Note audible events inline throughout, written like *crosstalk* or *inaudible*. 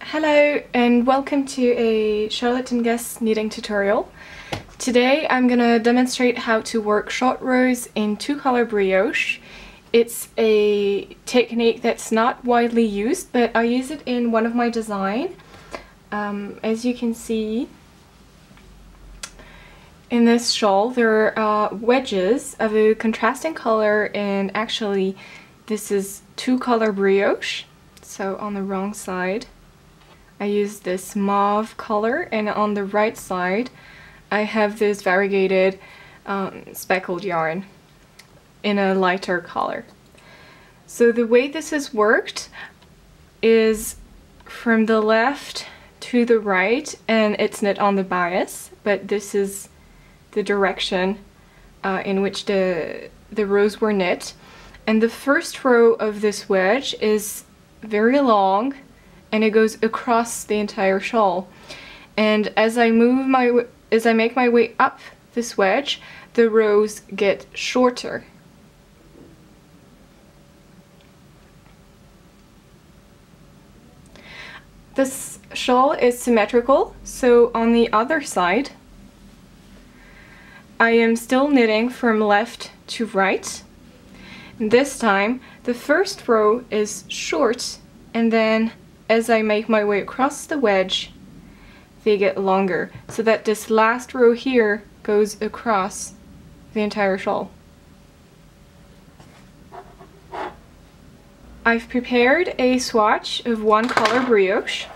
Hello and welcome to a Charlotte and Gus knitting tutorial. Today I'm gonna demonstrate how to work short rows in two color brioche. It's a technique that's not widely used but I use it in one of my design. Um, as you can see in this shawl there are wedges of a contrasting color and actually this is two color brioche so on the wrong side I use this mauve color and on the right side I have this variegated um, speckled yarn in a lighter color. So the way this has worked is from the left to the right and it's knit on the bias but this is the direction uh, in which the, the rows were knit and the first row of this wedge is very long and it goes across the entire shawl. And as I move my, as I make my way up this wedge, the rows get shorter. This shawl is symmetrical, so on the other side, I am still knitting from left to right. This time, the first row is short and then as I make my way across the wedge, they get longer so that this last row here goes across the entire shawl. I've prepared a swatch of one color brioche.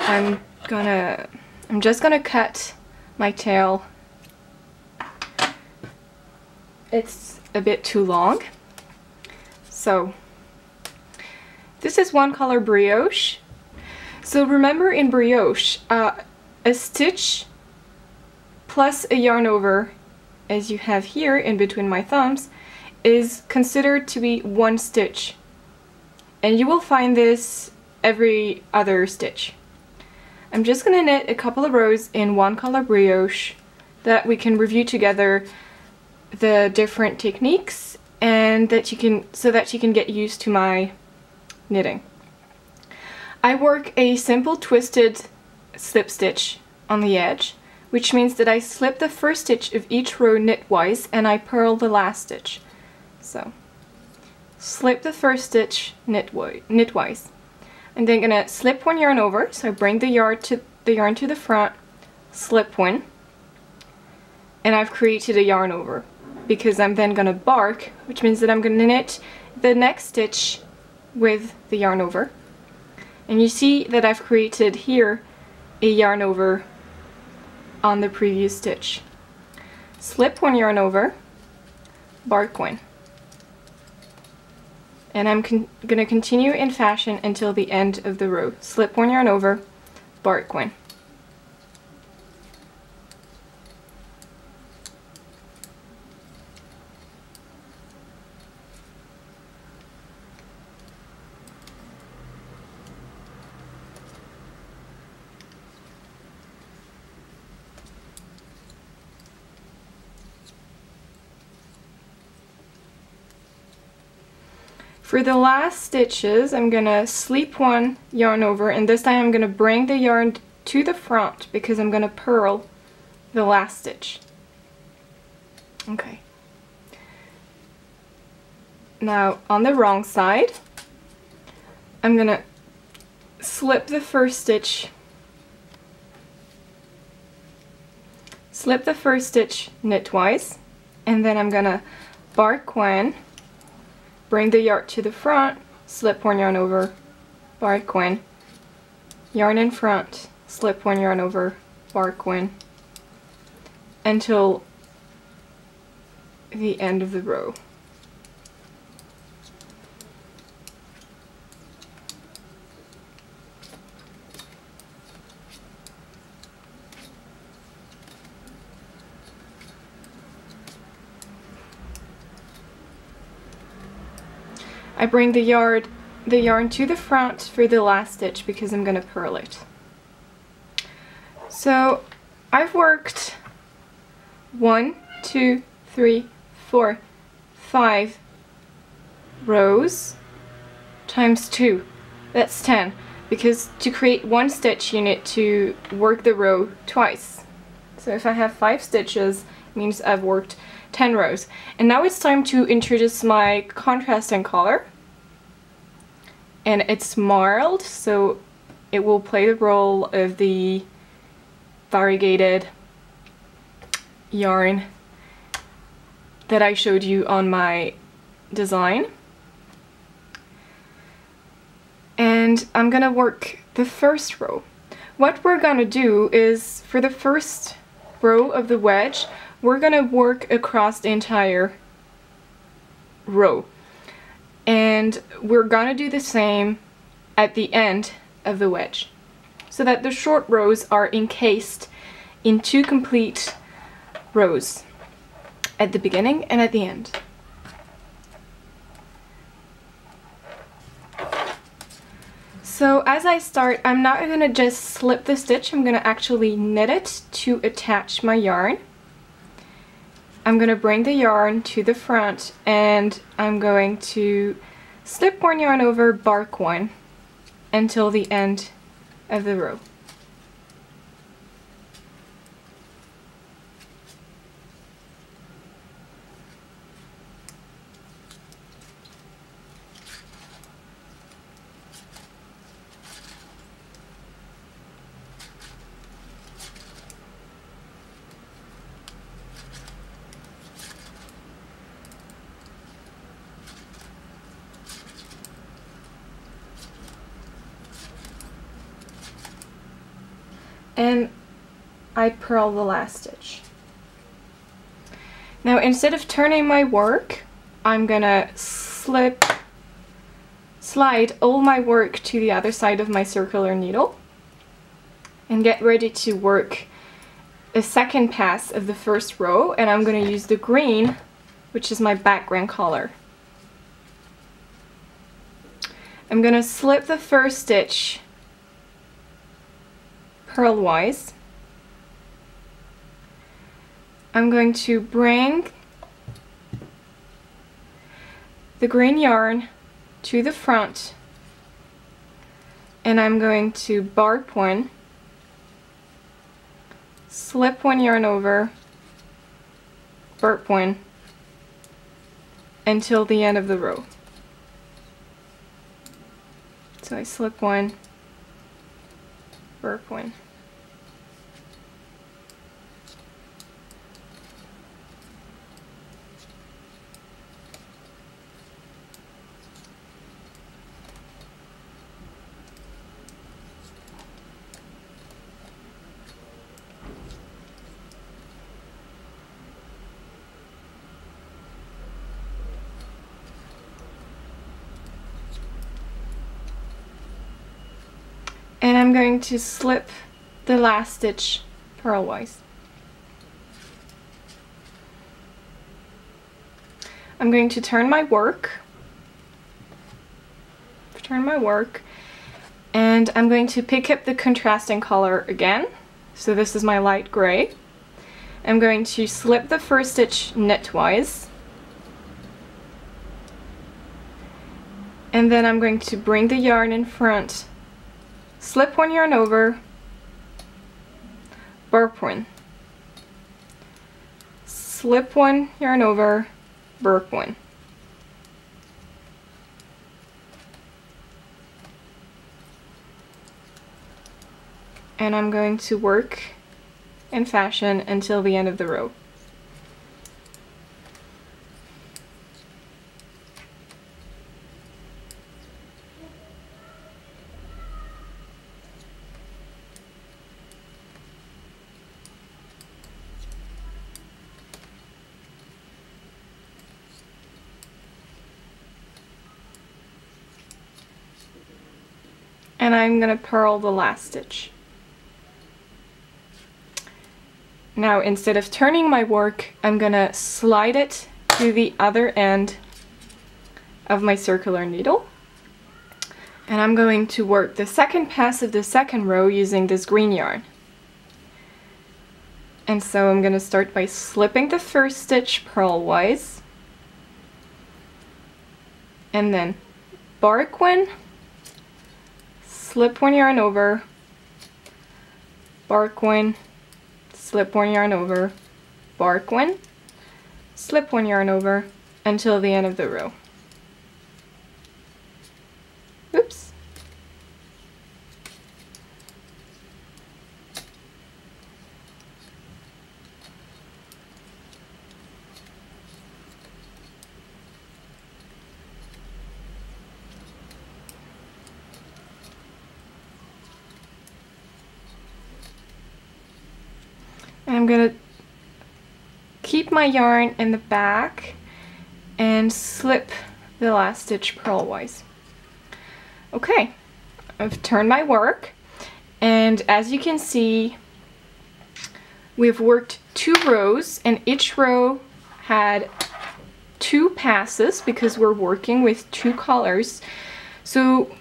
I'm gonna, I'm just gonna cut my tail. It's a bit too long. So this is one color brioche. So remember in brioche, uh, a stitch plus a yarn over, as you have here in between my thumbs, is considered to be one stitch. And you will find this every other stitch. I'm just going to knit a couple of rows in one color brioche that we can review together the different techniques and that you can so that you can get used to my knitting. I work a simple twisted slip stitch on the edge which means that I slip the first stitch of each row knitwise and I purl the last stitch. So slip the first stitch knitwise and then gonna slip one yarn over so I bring the yarn to the yarn to the front slip one and I've created a yarn over because I'm then gonna bark, which means that I'm gonna knit the next stitch with the yarn over. And you see that I've created here a yarn over on the previous stitch. Slip one yarn over, bark one. And I'm con gonna continue in fashion until the end of the row. Slip one yarn over, bark one. For the last stitches, I'm gonna slip one yarn over and this time I'm gonna bring the yarn to the front because I'm gonna purl the last stitch. Okay. Now on the wrong side, I'm gonna slip the first stitch, slip the first stitch knitwise and then I'm gonna bark one Bring the yarn to the front, slip one yarn over, bark one, yarn in front, slip one yarn over, bark one, until the end of the row. I bring the yarn, the yarn to the front for the last stitch because I'm gonna purl it. So I've worked one, two, three, four, five rows times two. That's 10 because to create one stitch you need to work the row twice. So if I have five stitches, it means I've worked 10 rows. And now it's time to introduce my contrasting color. And it's marled, so it will play the role of the variegated yarn that I showed you on my design. And I'm gonna work the first row. What we're gonna do is, for the first row of the wedge, we're gonna work across the entire row. And we're gonna do the same at the end of the wedge. So that the short rows are encased in two complete rows at the beginning and at the end. So as I start, I'm not going to just slip the stitch, I'm going to actually knit it to attach my yarn. I'm going to bring the yarn to the front and I'm going to slip one yarn over bark one until the end of the row. And I purl the last stitch. Now instead of turning my work, I'm gonna slip, slide all my work to the other side of my circular needle and get ready to work a second pass of the first row and I'm gonna use the green which is my background color. I'm gonna slip the first stitch purlwise. I'm going to bring the green yarn to the front and I'm going to bark one, slip one yarn over, burp one until the end of the row. So I slip one, one. and I'm going to slip the last stitch purlwise. I'm going to turn my work, turn my work, and I'm going to pick up the contrasting color again. So this is my light gray. I'm going to slip the first stitch knitwise. And then I'm going to bring the yarn in front slip one yarn over, burp one, slip one yarn over, burp one. And I'm going to work in fashion until the end of the row. I'm going to purl the last stitch. Now instead of turning my work, I'm going to slide it to the other end of my circular needle. And I'm going to work the second pass of the second row using this green yarn. And so I'm going to start by slipping the first stitch purlwise. And then bark one, slip one yarn over, bark one, slip one yarn over, bark one, slip one yarn over until the end of the row. Oops. I'm gonna keep my yarn in the back and slip the last stitch purlwise. Okay, I've turned my work and as you can see we've worked two rows and each row had two passes because we're working with two colors. So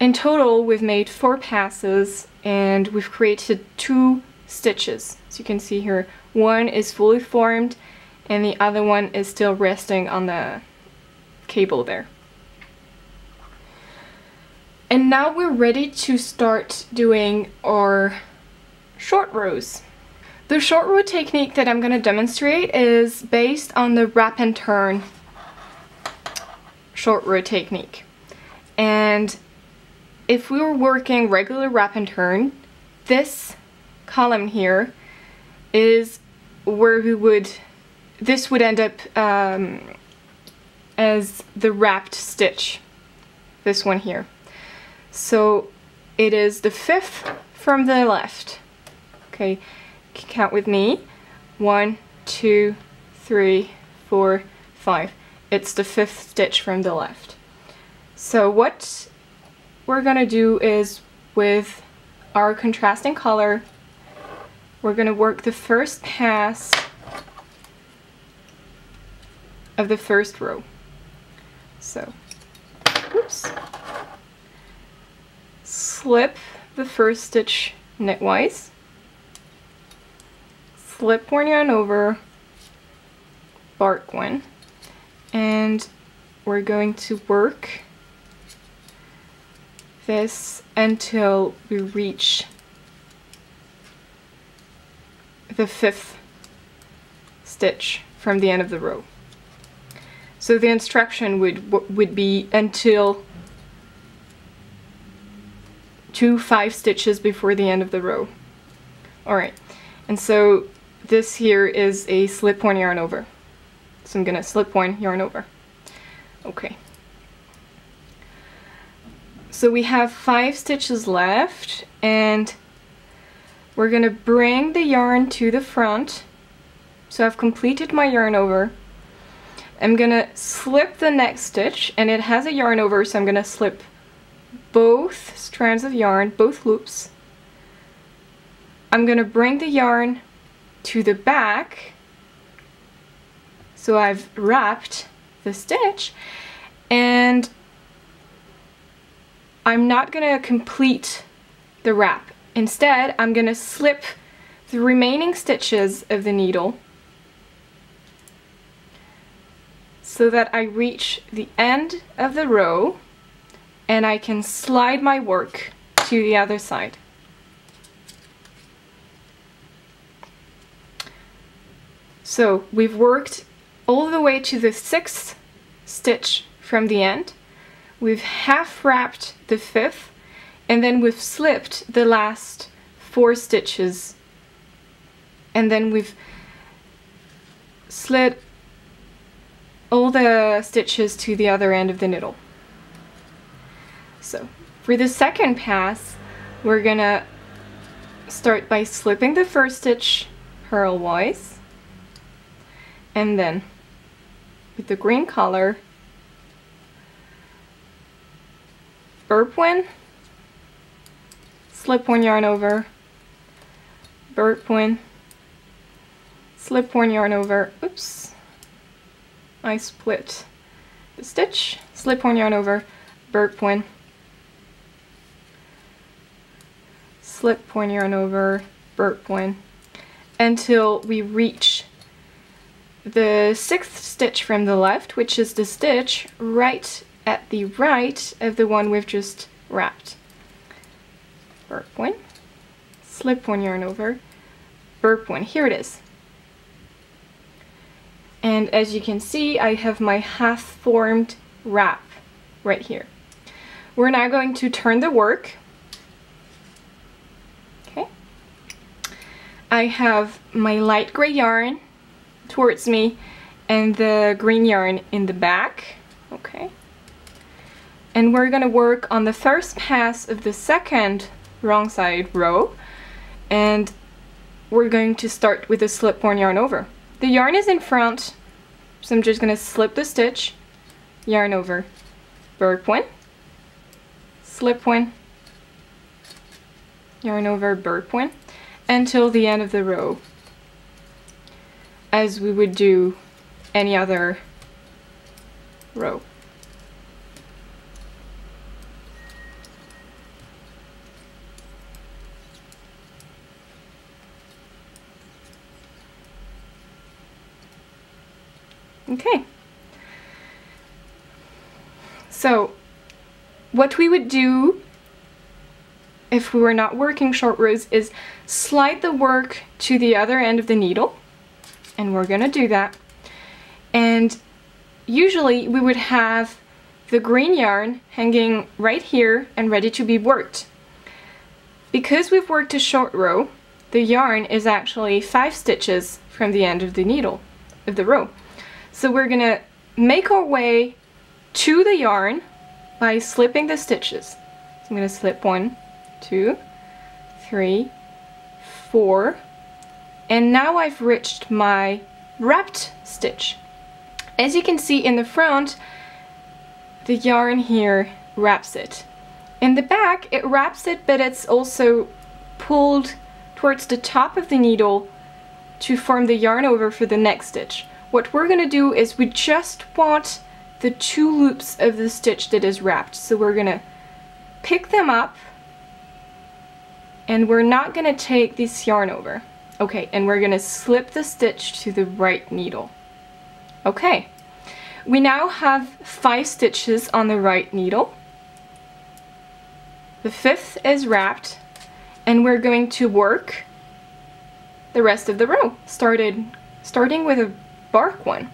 in total we've made four passes and we've created two stitches. So you can see here, one is fully formed and the other one is still resting on the cable there. And now we're ready to start doing our short rows. The short row technique that I'm going to demonstrate is based on the wrap and turn short row technique. And if we were working regular wrap and turn, this column here is where we would, this would end up um, as the wrapped stitch, this one here. So it is the fifth from the left. Okay, count with me. One, two, three, four, five. It's the fifth stitch from the left. So what we're gonna do is with our contrasting color we're going to work the first pass of the first row. So, oops, slip the first stitch knitwise, slip one yarn over, bark one, and we're going to work this until we reach the fifth stitch from the end of the row. So the instruction would would be until two five stitches before the end of the row. Alright, and so this here is a slip one yarn over. So I'm gonna slip one yarn over. Okay. So we have five stitches left and we're going to bring the yarn to the front. So I've completed my yarn over. I'm going to slip the next stitch and it has a yarn over so I'm going to slip both strands of yarn, both loops. I'm going to bring the yarn to the back so I've wrapped the stitch and I'm not going to complete the wrap. Instead, I'm going to slip the remaining stitches of the needle so that I reach the end of the row and I can slide my work to the other side. So we've worked all the way to the sixth stitch from the end. We've half wrapped the fifth and then we've slipped the last four stitches and then we've slid all the stitches to the other end of the needle. So for the second pass we're gonna start by slipping the first stitch purlwise and then with the green color burp one slip one yarn over, burp one, slip one yarn over, oops, I split the stitch, slip one yarn over, burp one, slip one yarn over, burp one, until we reach the sixth stitch from the left, which is the stitch right at the right of the one we've just wrapped. Burp one, slip one yarn over, burp one. Here it is. And as you can see, I have my half-formed wrap right here. We're now going to turn the work. Okay. I have my light gray yarn towards me and the green yarn in the back. Okay. And we're gonna work on the first pass of the second wrong side row and we're going to start with a slip-on yarn over. The yarn is in front, so I'm just gonna slip the stitch, yarn over, burp one, slip one, yarn over, burp one, until the end of the row as we would do any other row. Okay. So, what we would do if we were not working short rows is slide the work to the other end of the needle and we're gonna do that. And usually we would have the green yarn hanging right here and ready to be worked. Because we've worked a short row, the yarn is actually five stitches from the end of the needle, of the row. So we're gonna make our way to the yarn by slipping the stitches. So I'm gonna slip one, two, three, four, and now I've reached my wrapped stitch. As you can see in the front, the yarn here wraps it. In the back, it wraps it, but it's also pulled towards the top of the needle to form the yarn over for the next stitch. What we're gonna do is we just want the two loops of the stitch that is wrapped. So we're gonna pick them up and we're not gonna take this yarn over. Okay, and we're gonna slip the stitch to the right needle. Okay, we now have five stitches on the right needle. The fifth is wrapped, and we're going to work the rest of the row, started, starting with a bark one.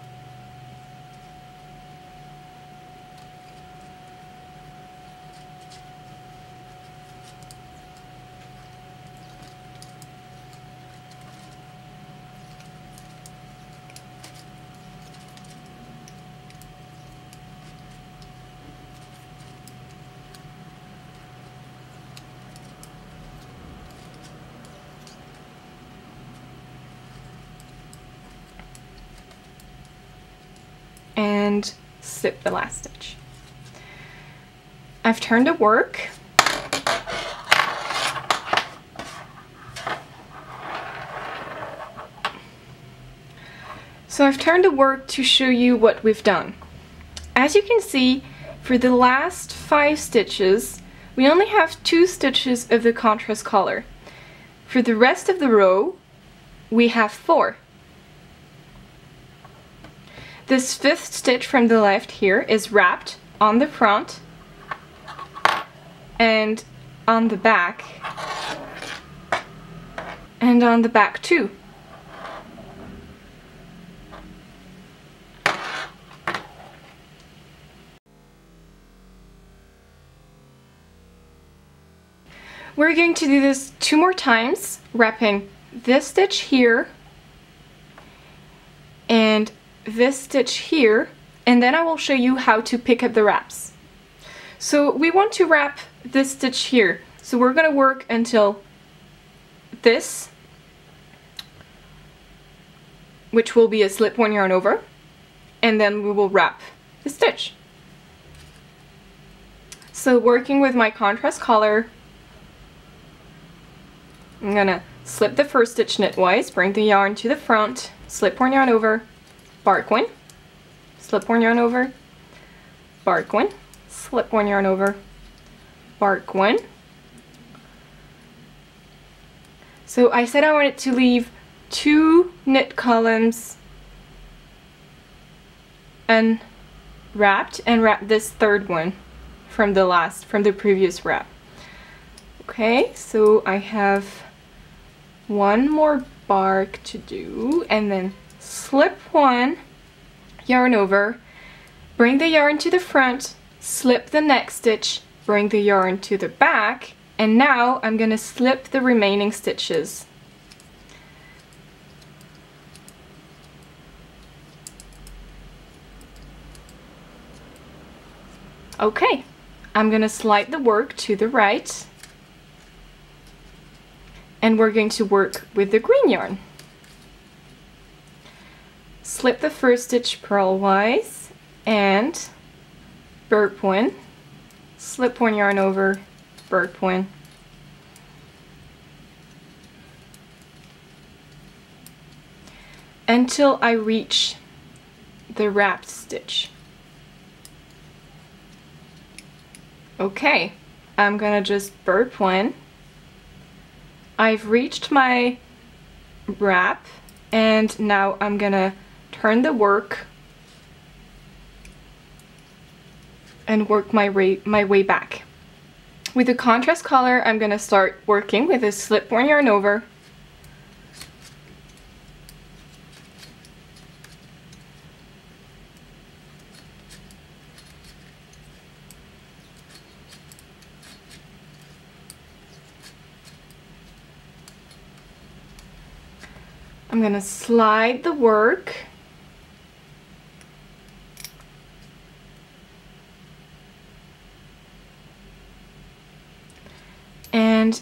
And slip the last stitch. I've turned to work. So I've turned to work to show you what we've done. As you can see, for the last five stitches, we only have two stitches of the contrast color. For the rest of the row, we have four. This fifth stitch from the left here is wrapped on the front and on the back and on the back too. We're going to do this two more times, wrapping this stitch here this stitch here and then I will show you how to pick up the wraps. So we want to wrap this stitch here. So we're going to work until this, which will be a slip one yarn over, and then we will wrap the stitch. So working with my contrast color, I'm gonna slip the first stitch knitwise, bring the yarn to the front, slip one yarn over, bark one, slip one yarn over, bark one, slip one yarn over, bark one. So I said I wanted to leave two knit columns and unwrapped and wrap this third one from the last, from the previous wrap. Okay, so I have one more bark to do and then slip one yarn over. Bring the yarn to the front. Slip the next stitch. Bring the yarn to the back. And now I'm gonna slip the remaining stitches. Okay I'm gonna slide the work to the right. And we're going to work with the green yarn. Slip the first stitch purlwise and burp one, slip one yarn over, burp one, until I reach the wrapped stitch. Okay, I'm gonna just burp one. I've reached my wrap and now I'm gonna turn the work and work my my way back. With the contrast color, I'm gonna start working with a slip one yarn over I'm going to slide the work and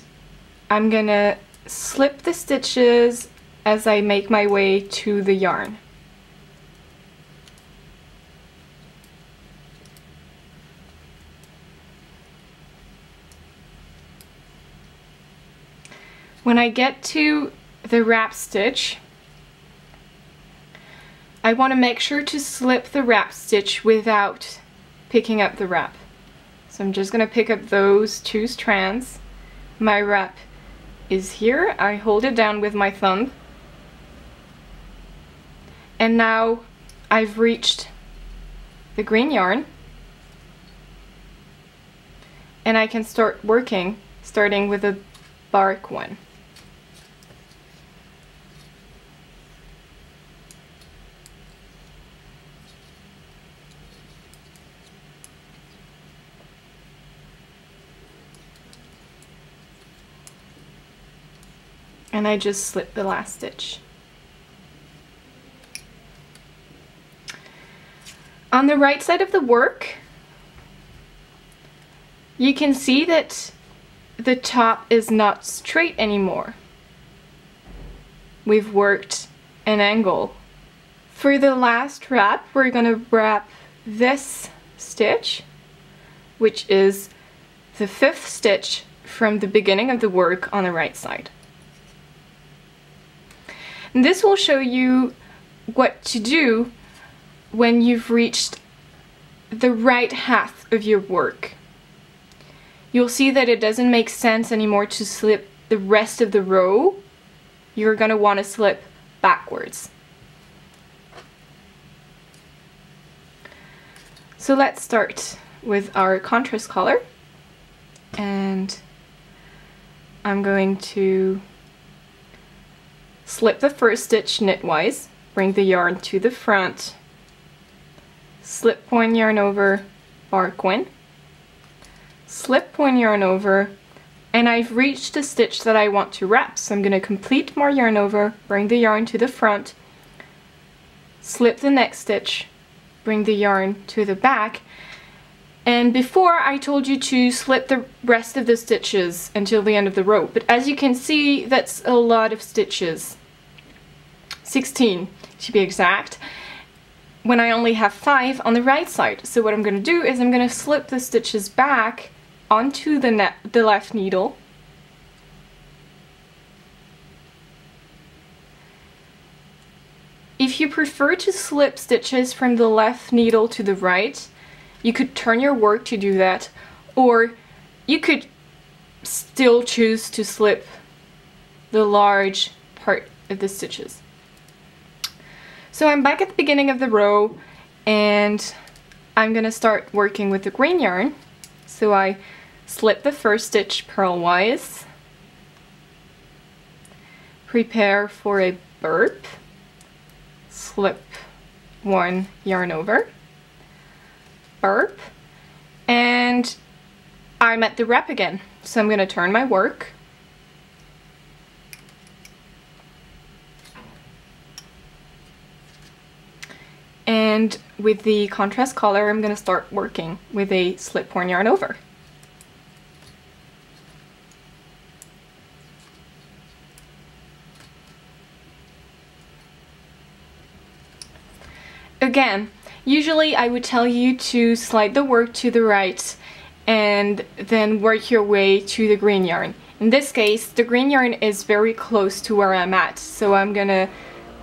I'm to slip the stitches as I make my way to the yarn. When I get to the wrap stitch, I want to make sure to slip the wrap stitch without picking up the wrap. So I'm just going to pick up those two strands. My wrap is here. I hold it down with my thumb. And now I've reached the green yarn. And I can start working, starting with a bark one. And I just slip the last stitch. On the right side of the work, you can see that the top is not straight anymore. We've worked an angle. For the last wrap, we're gonna wrap this stitch, which is the fifth stitch from the beginning of the work on the right side. And this will show you what to do when you've reached the right half of your work. You'll see that it doesn't make sense anymore to slip the rest of the row. You're going to want to slip backwards. So let's start with our contrast color and I'm going to Slip the first stitch knitwise, bring the yarn to the front, slip one yarn over, bark one, slip one yarn over, and I've reached the stitch that I want to wrap. So I'm going to complete more yarn over, bring the yarn to the front, slip the next stitch, bring the yarn to the back, and before I told you to slip the rest of the stitches until the end of the row, but as you can see, that's a lot of stitches. 16 to be exact, when I only have five on the right side. So what I'm gonna do is I'm gonna slip the stitches back onto the, the left needle If you prefer to slip stitches from the left needle to the right, You could turn your work to do that, or you could still choose to slip the large part of the stitches. So I'm back at the beginning of the row and I'm gonna start working with the green yarn. So I slip the first stitch purlwise, prepare for a burp, slip one yarn over, burp, and I'm at the wrap again. So I'm to turn my work. And with the contrast color, I'm going to start working with a slip horn yarn over. Again, usually I would tell you to slide the work to the right and then work your way to the green yarn. In this case, the green yarn is very close to where I'm at, so I'm gonna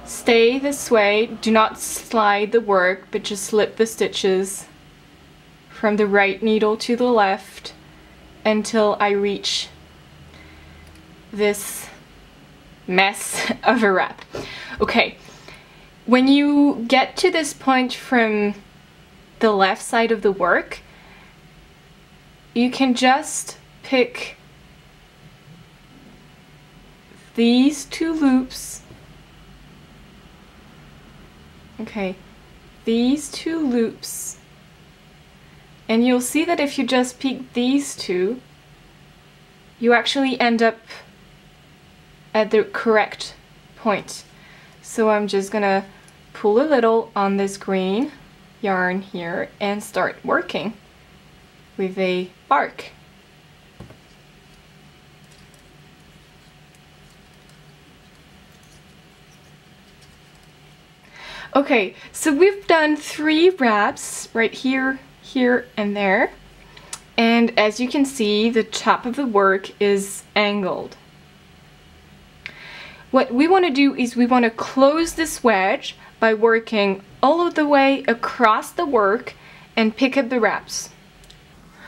stay this way, do not slide the work, but just slip the stitches from the right needle to the left until I reach this mess *laughs* of a wrap. Okay, when you get to this point from the left side of the work, you can just pick these two loops okay. These two loops. And you'll see that if you just pick these two you actually end up at the correct point. So I'm just gonna pull a little on this green yarn here and start working with a bark. Okay, so we've done three wraps right here, here, and there. And as you can see, the top of the work is angled. What we want to do is we want to close this wedge by working all of the way across the work and pick up the wraps.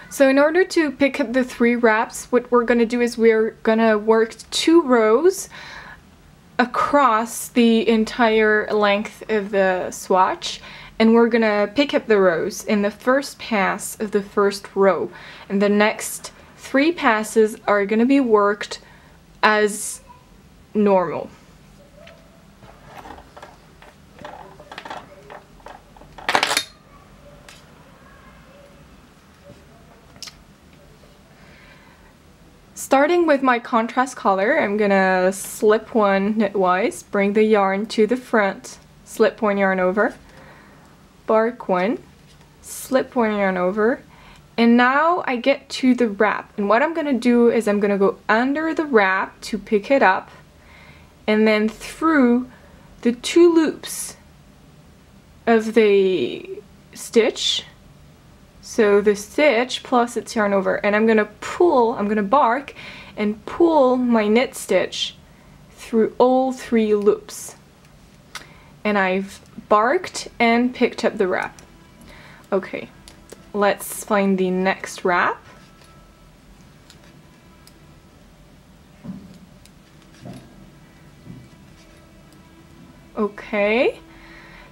So in order to pick up the three wraps, what we're going to do is we're going to work two rows across the entire length of the swatch and we're gonna pick up the rows in the first pass of the first row and the next three passes are gonna be worked as normal. Starting with my contrast color, I'm gonna slip one knitwise, bring the yarn to the front, slip one yarn over, bark one, slip one yarn over, and now I get to the wrap. And what I'm gonna do is I'm gonna go under the wrap to pick it up, and then through the two loops of the stitch so the stitch plus its yarn over and I'm gonna pull I'm gonna bark and pull my knit stitch through all three loops. And I've barked and picked up the wrap. Okay let's find the next wrap. Okay.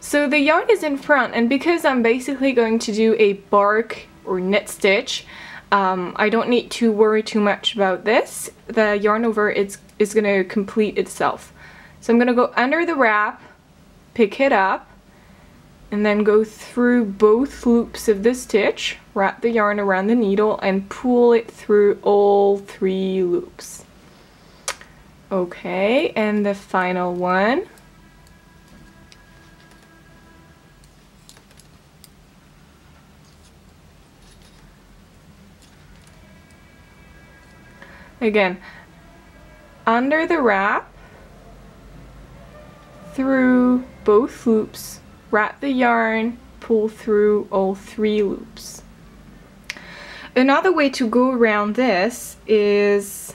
So the yarn is in front and because I'm basically going to do a bark or knit stitch, um, I don't need to worry too much about this. The yarn over is, is going to complete itself. So I'm going to go under the wrap, pick it up, and then go through both loops of the stitch, wrap the yarn around the needle, and pull it through all three loops. Okay, and the final one. Again, under the wrap, through both loops, wrap the yarn, pull through all three loops. Another way to go around this is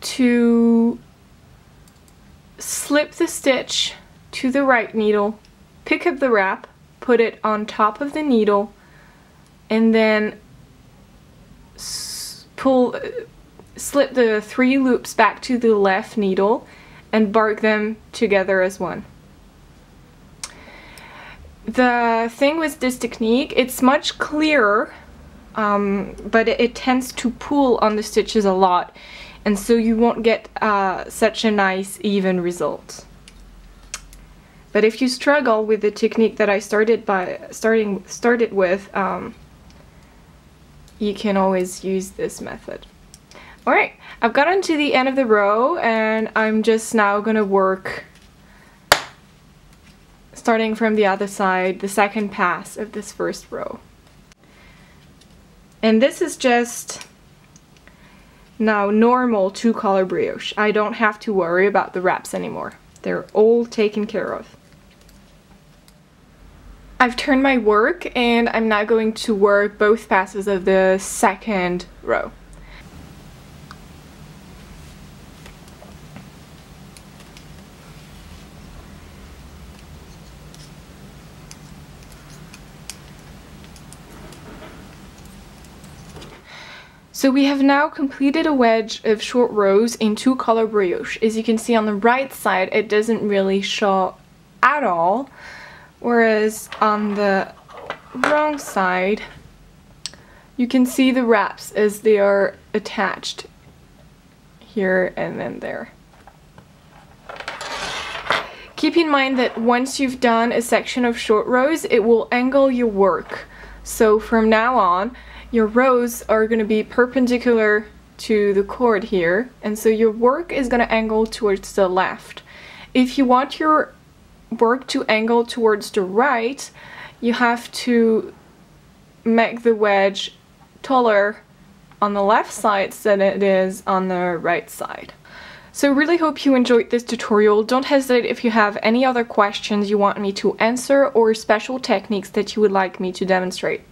to slip the stitch to the right needle, pick up the wrap, put it on top of the needle, and then pull, slip the three loops back to the left needle and bark them together as one. The thing with this technique, it's much clearer, um, but it, it, tends to pull on the stitches a lot, and so you won't get uh, such a nice even result. But if you struggle with the technique that I started by starting started with, um, you can always use this method. Alright, I've gotten to the end of the row and I'm just now gonna work starting from the other side, the second pass of this first row. And this is just now normal two color brioche. I don't have to worry about the wraps anymore. They're all taken care of. I've turned my work and I'm now going to work both passes of the second row. So we have now completed a wedge of short rows in two color brioche. As you can see on the right side it doesn't really show at all whereas on the wrong side you can see the wraps as they are attached here and then there. Keep in mind that once you've done a section of short rows, it will angle your work. So from now on, your rows are going to be perpendicular to the cord here, and so your work is going to angle towards the left. If you want your work to angle towards the right, you have to make the wedge taller on the left side than it is on the right side. So really hope you enjoyed this tutorial. Don't hesitate if you have any other questions you want me to answer or special techniques that you would like me to demonstrate.